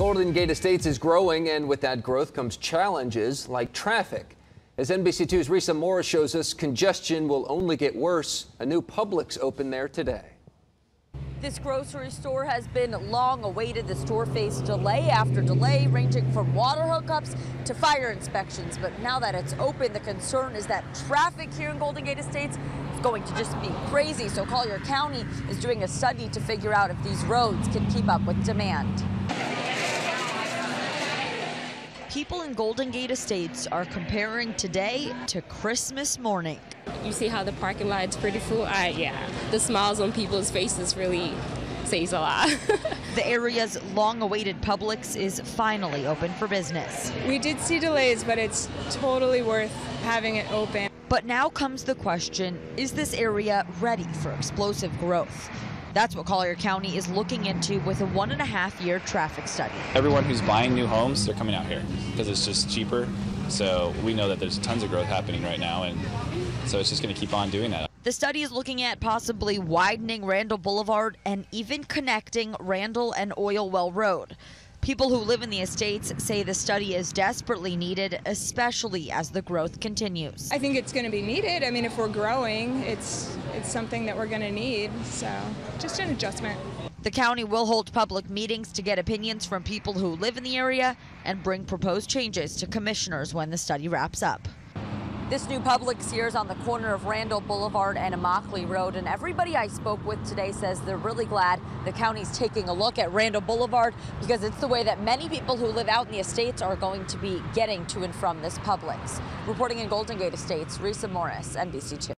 Golden Gate Estates is growing, and with that growth comes challenges like traffic. As NBC2's Risa Morris shows us, congestion will only get worse. A new Publix opened there today. This grocery store has been long awaited. The store faced delay after delay, ranging from water hookups to fire inspections. But now that it's open, the concern is that traffic here in Golden Gate Estates is going to just be crazy. So Collier County is doing a study to figure out if these roads can keep up with demand. People in Golden Gate Estates are comparing today to Christmas morning. You see how the parking lot's pretty full? I, yeah, the smiles on people's faces really says a lot. the area's long-awaited Publix is finally open for business. We did see delays, but it's totally worth having it open. But now comes the question, is this area ready for explosive growth? That's what Collier County is looking into with a one and a half year traffic study. Everyone who's buying new homes, they're coming out here because it's just cheaper. So we know that there's tons of growth happening right now, and so it's just going to keep on doing that. The study is looking at possibly widening Randall Boulevard and even connecting Randall and Oil Well Road. People who live in the estates say the study is desperately needed, especially as the growth continues. I think it's going to be needed. I mean, if we're growing, it's it's something that we're going to need. So, just an adjustment. The county will hold public meetings to get opinions from people who live in the area and bring proposed changes to commissioners when the study wraps up. This new Publix here is on the corner of Randall Boulevard and Immokalee Road, and everybody I spoke with today says they're really glad the county's taking a look at Randall Boulevard because it's the way that many people who live out in the estates are going to be getting to and from this Publix. Reporting in Golden Gate Estates, Risa Morris, NBC2.